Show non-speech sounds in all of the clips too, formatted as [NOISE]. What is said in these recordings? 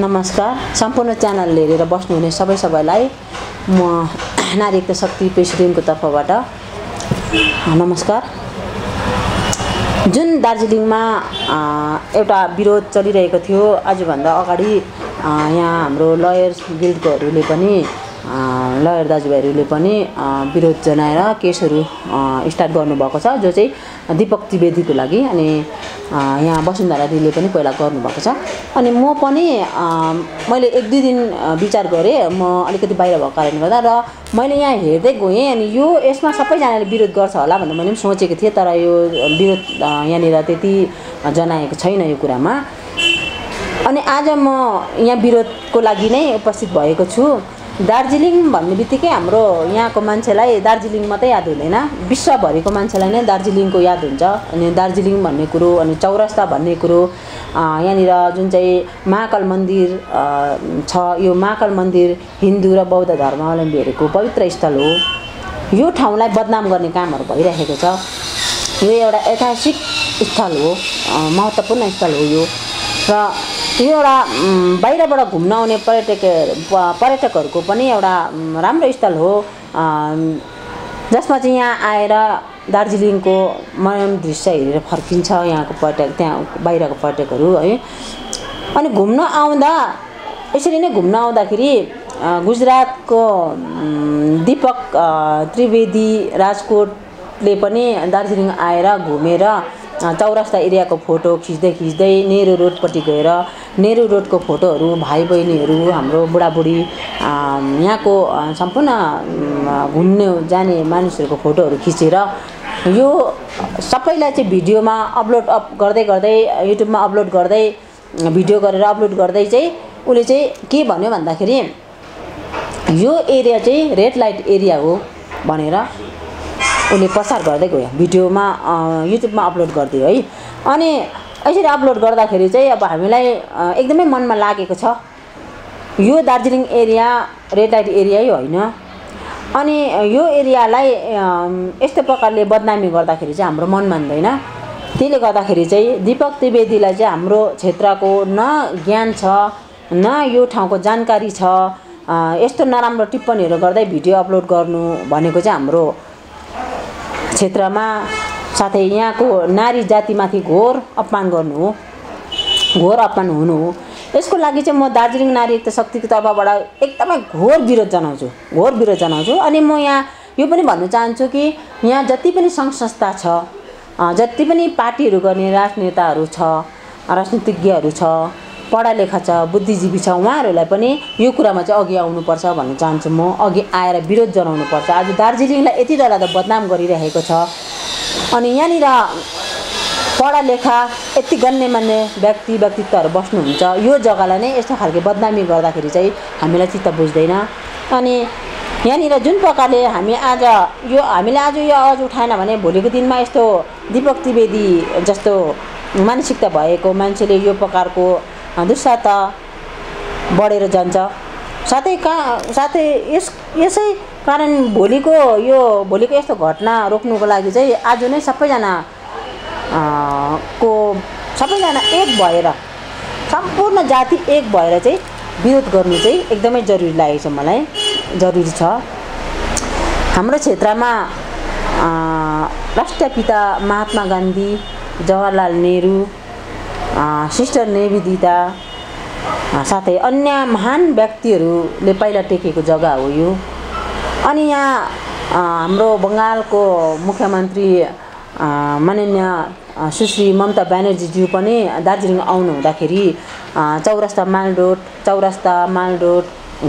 नमस्कार। सम्पूर्ण च्यानल हेरेर बस्नुहुने सबै सबैलाई म [CLEARS THROAT] नारी शक्ति प्रेसिडेन्टको तर्फबाट नमस्कार। जुन दार्जिलिङमा एउटा विरोध चलिरहेको थियो आजभन्दा अगाडि यहाँ हाम्रो लयर्स गिल्डकोहरूले पनि लयर दाजुभाइहरूले पनि विरोध जनाएर केसहरू स्टार्ट गर्नुभएको छ जो चाहिँ दिपक त्रिवेदीको लागि अनि यहाँ वसुन्धरा दिदीले पनि पहिला गर्नुभएको छ। अनि म पनि मैले एक दुई दिन विचार गरेँ म अलिकति बाहिर भएको कारणले गर्दा र मैले यहाँ हेर्दै गएँ अनि यो यसमा सबैजनाले विरोध गर्छ होला भनेर मैले पनि सोचेको थिएँ तर यो विरोध यहाँनिर त्यति जनाएको छैन यो कुरामा। अनि आज म यहाँ विरोधको लागि नै उपस्थित भएको छु। दार्जिलिङ भन्ने बित्तिकै हाम्रो यहाँको मान्छेलाई दार्जिलिङ मात्रै याद हुँदैन। विश्वभरिको मान्छेलाई नै दार्जिलिङको याद हुन्छ। अनि दार्जिलिङ भन्ने कुरो अनि चौरस्ता भन्ने कुरो यहाँनिर जुन चाहिँ महाकाल मन्दिर छ यो महाकाल मन्दिर हिन्दू र बौद्ध धर्मावलम्बीहरूको पवित्र स्थल हो। यो ठाउँलाई बदनाम गर्ने कामहरू भइरहेको छ। यो एउटा ऐतिहासिक स्थल हो महत्त्वपूर्ण स्थल हो यो। र यो एउटा बाहिरबाट घुम्न आउने पर्यटक पर्यटकहरूको पनि एउटा राम्रो स्थल हो। जसमा चाहिँ यहाँ आएर दार्जिलिङको मनोरम दृश्य हेरेर फर्किन्छ यहाँको पर्यटक त्यहाँ बाहिरको पर्यटकहरू है। अनि घुम्न आउँदा यसरी नै घुम्न आउँदाखेरि गुजरातको दिपक त्रिवेदी राजकोटले पनि दार्जिलिङ आएर घुमेर चौरस्ता एरियाको फोटो खिच्दै खिच्दै नेहरू रोडपट्टि गएर नेहरू रोडको फोटोहरू भाइ बहिनीहरू हाम्रो बुढाबुढी यहाँको सम्पूर्ण घुम्ने जाने मानिसहरूको फोटोहरू खिचेर यो सबैलाई चाहिँ भिडियोमा अपलोड अप गर्दै गर्दै युट्युबमा अपलोड गर्दै भिडियो गरेर अपलोड गर्दै चाहिँ उसले चाहिँ के भन्यो भन्दाखेरि यो एरिया चाहिँ रेड लाइट एरिया हो भनेर उसले प्रचार गर्दै गयो। भिडियोमा युट्युबमा अपलोड गरिदियो है। अनि यसरी अपलोड गर्दाखेरि चाहिँ अब हामीलाई एकदमै मनमा लागेको छ यो दार्जिलिङ एरिया रेड लाइट एरियै होइन। अनि यो एरियालाई यस्तो प्रकारले बदनामी गर्दाखेरि चाहिँ हाम्रो मन मान्दैन। त्यसले गर्दाखेरि चाहिँ दिपक त्रिवेदीलाई चाहिँ हाम्रो क्षेत्रको न ज्ञान छ न यो ठाउँको जानकारी छ यस्तो नराम्रो टिप्पणीहरू गर्दै भिडियो अपलोड गर्नु भनेको चाहिँ हाम्रो क्षेत्रमा साथै यहाँको नारी जातिमाथि घोर अपमान गर्नु हो घोर अपमान हुनु हो। यसको लागि चाहिँ म दार्जिलिङ नारी एकता शक्तिको तर्फबाट एकदमै घोर विरोध जनाउँछु घोर विरोध जनाउँछु। अनि म यहाँ यो पनि भन्न चाहन्छु कि यहाँ जति पनि सङ्घ संस्था छ जति पनि पार्टीहरू गर्ने राजनेताहरू छ राजनीतिज्ञहरू छ पढालेखा छ बुद्धिजीवी छ उहाँहरूलाई पनि यो कुरामा चाहिँ अघि आउनुपर्छ भन्न चाहन्छु म। अघि आएर विरोध जनाउनुपर्छ। आज दार्जिलिङलाई यति डरलाग्दो बदनाम गरिरहेको छ। अनि यहाँनिर पढालेखा यति गण्यमान्य व्यक्ति व्यक्तित्वहरू बस्नुहुन्छ। यो जग्गालाई नै यस्तो खालको बदनामी गर्दाखेरि चाहिँ हामीलाई चित्त बुझ्दैन। अनि यहाँनिर जुन प्रकारले हामी आज यो हामीले आज यो आवाज उठाएन भने भोलिको दिनमा यस्तो दिपक त्रिवेदी जस्तो मानसिकता भएको मान्छेले यो प्रकारको दुस्साहता बढेर जान्छ। साथै का साथै यस यसै कारण भोलिको यो भोलिको यस्तो घटना रोक्नुको लागि चाहिँ आज नै सबैजना को सबैजना एक भएर सम्पूर्ण जाति एक भएर चाहिँ विरोध गर्नु चाहिँ एकदमै जरुरी लागेको छ मलाई जरुरी छ। हाम्रो क्षेत्रमा राष्ट्रपिता महात्मा गान्धी जवाहरलाल नेहरू सिस्टर निवेदिता साथै अन्य महान व्यक्तिहरूले पहिला टेकेको जग्गा हो यो। अनि यहाँ हाम्रो बङ्गालको मुख्यमन्त्री माननीय सुश्री ममता ब्यानर्जीज्यू पनि दार्जिलिङ आउनु हुँदाखेरि चौरस्ता माल रोड चौरस्ता माल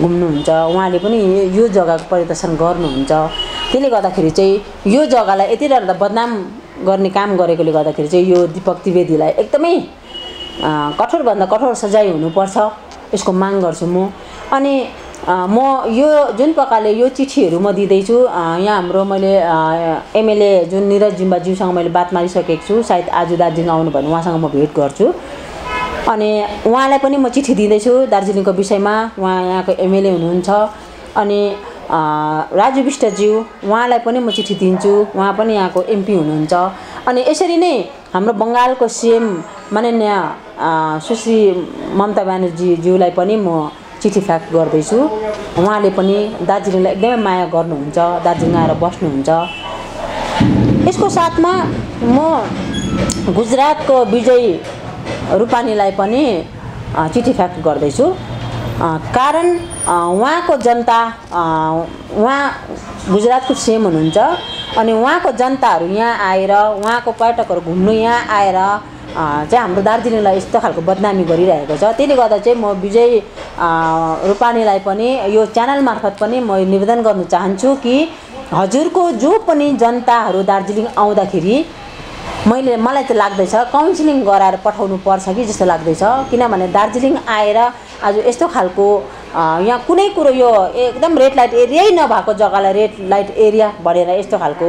घुम्नुहुन्छ। उहाँले पनि यो जग्गाको परिदर्शन गर्नुहुन्छ। त्यसले गर्दाखेरि चाहिँ यो जग्गालाई यति डरलाग्दो बदनाम गर्ने काम गरेकोले गर्दाखेरि चाहिँ यो दिपक त्रिवेदीलाई एकदमै कठोरभन्दा कठोर सजाय हुनुपर्छ। यसको माग गर्छु म। अनि म यो जुन प्रकारले यो चिठीहरू म दिँदैछु यहाँ हाम्रो मैले एमएलए जुन निरज जिम्बाज्यूसँग मैले बात मारिसकेको छु सायद आज दार्जिलिङ आउनु भने उहाँसँग म भेट गर्छु। अनि उहाँलाई पनि म चिठी दिँदैछु दार्जिलिङको विषयमा उहाँ यहाँको एमएलए हुनुहुन्छ। अनि राजु विष्टज्यू उहाँलाई पनि म चिठी दिन्छु उहाँ पनि यहाँको एमपी हुनुहुन्छ। अनि यसरी नै हाम्रो बङ्गालको सिएम माननीय सुश्री ममता ब्यानर्जीज्यूलाई पनि म चिठी फ्याक्स गर्दैछु। उहाँले पनि दार्जिलिङलाई एकदमै माया गर्नुहुन्छ दार्जिलिङ आएर बस्नुहुन्छ। यसको साथमा म गुजरातको विजय रूपानीलाई पनि चिठी फ्याक्स गर्दैछु। कारण उहाँको जनता उहाँ गुजरातको सिएम हुनुहुन्छ। अनि उहाँको जनताहरू यहाँ आएर उहाँको पर्यटकहरू घुम्नु यहाँ आएर चाहिँ हाम्रो दार्जिलिङलाई यस्तो खालको बदनामी गरिरहेको छ। त्यसले गर्दा चाहिँ म विजय रूपानीलाई पनि यो च्यानल मार्फत पनि म निवेदन गर्न चाहन्छु कि हजुरको जो पनि जनताहरू दार्जिलिङ आउँदाखेरि मैले मलाई चाहिँ लाग्दैछ काउन्सिलिङ गराएर पठाउनु पर्छ कि जस्तो लाग्दैछ। किनभने दार्जिलिङ आएर आज यस्तो खालको यहाँ कुनै कुरो यो एकदम रेड लाइट एरियै नभएको जग्गालाई रेड लाइट एरिया भनेर यस्तो खालको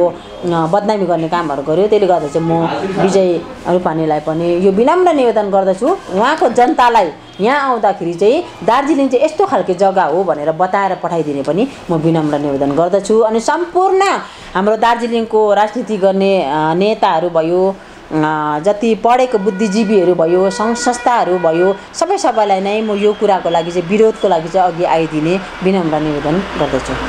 बदनामी गर्ने कामहरू गर्यो। त्यसले गर्दा चाहिँ म विजय रूपानीलाई पनि यो विनम्र निवेदन गर्दछु। उहाँको जनतालाई यहाँ आउँदाखेरि चाहिँ दार्जिलिङ चाहिँ यस्तो खालको जग्गा हो भनेर बताएर पठाइदिने पनि म विनम्र निवेदन गर्दछु। अनि सम्पूर्ण हाम्रो दार्जिलिङको राजनीति गर्ने नेताहरू भयो जति पढेको बुद्धिजीवीहरू भयो सङ्घ संस्थाहरू भयो सबै सबैलाई नै म यो कुराको लागि चाहिँ विरोधको लागि चाहिँ अघि आइदिने विनम्र निवेदन गर्दछु।